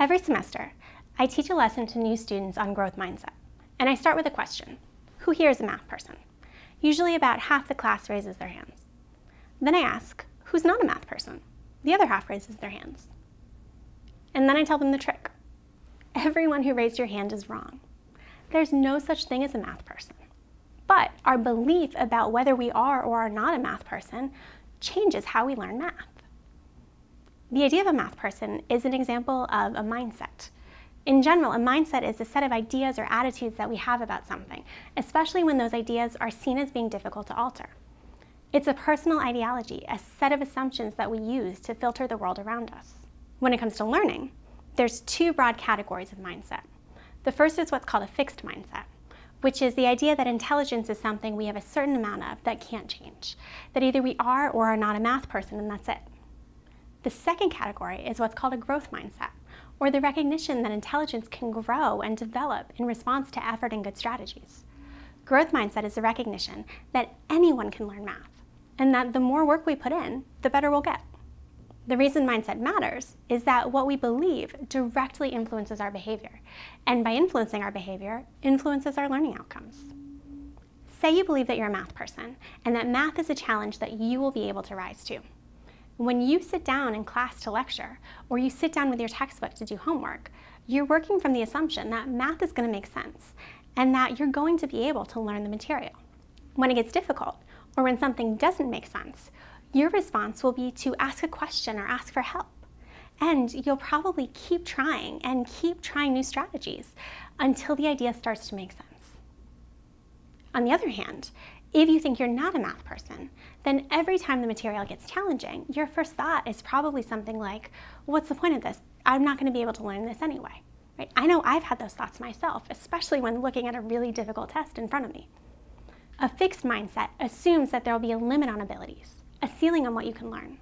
Every semester, I teach a lesson to new students on growth mindset, and I start with a question. Who here is a math person? Usually about half the class raises their hands. Then I ask, who's not a math person? The other half raises their hands. And then I tell them the trick. Everyone who raised your hand is wrong. There's no such thing as a math person. But our belief about whether we are or are not a math person changes how we learn math. The idea of a math person is an example of a mindset. In general, a mindset is a set of ideas or attitudes that we have about something, especially when those ideas are seen as being difficult to alter. It's a personal ideology, a set of assumptions that we use to filter the world around us. When it comes to learning, there's two broad categories of mindset. The first is what's called a fixed mindset, which is the idea that intelligence is something we have a certain amount of that can't change, that either we are or are not a math person and that's it. The second category is what's called a growth mindset, or the recognition that intelligence can grow and develop in response to effort and good strategies. Growth mindset is the recognition that anyone can learn math, and that the more work we put in, the better we'll get. The reason mindset matters is that what we believe directly influences our behavior, and by influencing our behavior, influences our learning outcomes. Say you believe that you're a math person, and that math is a challenge that you will be able to rise to. When you sit down in class to lecture, or you sit down with your textbook to do homework, you're working from the assumption that math is going to make sense and that you're going to be able to learn the material. When it gets difficult, or when something doesn't make sense, your response will be to ask a question or ask for help. And you'll probably keep trying and keep trying new strategies until the idea starts to make sense. On the other hand, if you think you're not a math person, then every time the material gets challenging, your first thought is probably something like, what's the point of this? I'm not going to be able to learn this anyway. Right? I know I've had those thoughts myself, especially when looking at a really difficult test in front of me. A fixed mindset assumes that there will be a limit on abilities, a ceiling on what you can learn.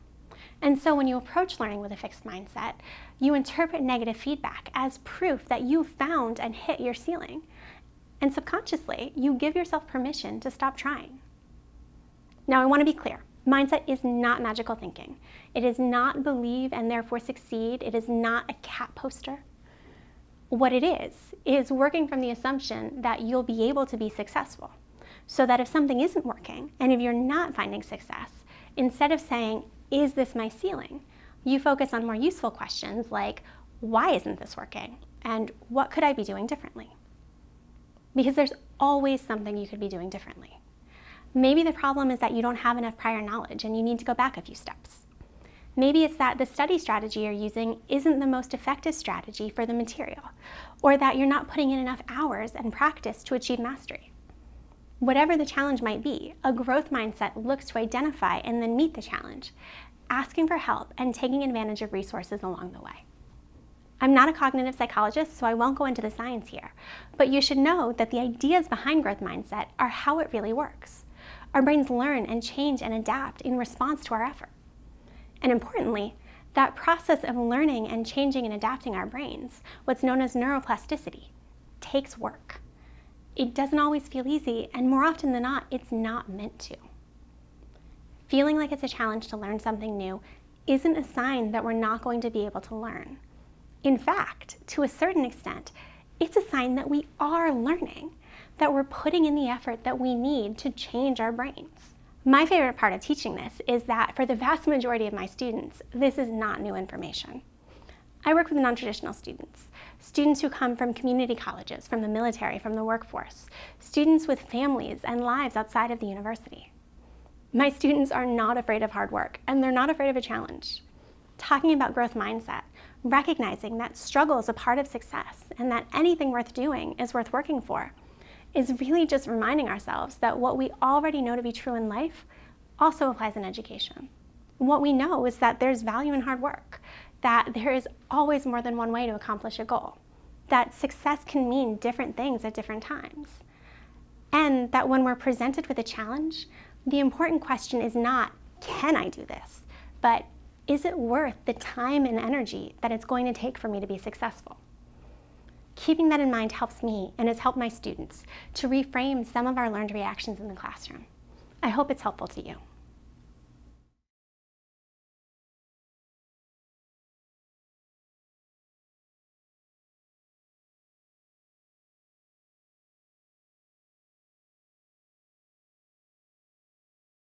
And so when you approach learning with a fixed mindset, you interpret negative feedback as proof that you found and hit your ceiling and subconsciously, you give yourself permission to stop trying. Now, I want to be clear. Mindset is not magical thinking. It is not believe and therefore succeed. It is not a cat poster. What it is, is working from the assumption that you'll be able to be successful. So that if something isn't working, and if you're not finding success, instead of saying, is this my ceiling? You focus on more useful questions like, why isn't this working? And what could I be doing differently? Because there's always something you could be doing differently. Maybe the problem is that you don't have enough prior knowledge and you need to go back a few steps. Maybe it's that the study strategy you're using isn't the most effective strategy for the material, or that you're not putting in enough hours and practice to achieve mastery. Whatever the challenge might be, a growth mindset looks to identify and then meet the challenge, asking for help and taking advantage of resources along the way. I'm not a cognitive psychologist, so I won't go into the science here, but you should know that the ideas behind growth mindset are how it really works. Our brains learn and change and adapt in response to our effort. And importantly, that process of learning and changing and adapting our brains, what's known as neuroplasticity, takes work. It doesn't always feel easy, and more often than not, it's not meant to. Feeling like it's a challenge to learn something new isn't a sign that we're not going to be able to learn. In fact, to a certain extent, it's a sign that we are learning, that we're putting in the effort that we need to change our brains. My favorite part of teaching this is that for the vast majority of my students, this is not new information. I work with non-traditional students, students who come from community colleges, from the military, from the workforce, students with families and lives outside of the university. My students are not afraid of hard work, and they're not afraid of a challenge. Talking about growth mindset, recognizing that struggle is a part of success and that anything worth doing is worth working for is really just reminding ourselves that what we already know to be true in life also applies in education. What we know is that there's value in hard work, that there is always more than one way to accomplish a goal, that success can mean different things at different times, and that when we're presented with a challenge, the important question is not, can I do this? But is it worth the time and energy that it's going to take for me to be successful? Keeping that in mind helps me and has helped my students to reframe some of our learned reactions in the classroom. I hope it's helpful to you.